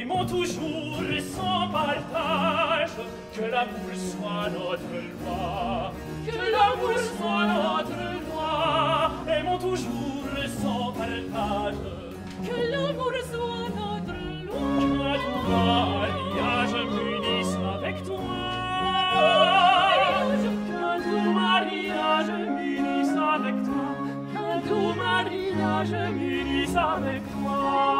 Primons toujours sans partage Que l'amour soit notre loi Que l'amour soit notre loi Aimons toujours sans partage Que l'amour soit notre loi Ton mariage m'unisse avec toi Que ton mariage m'unisse avec toi Que ton mariage m'unisse avec toi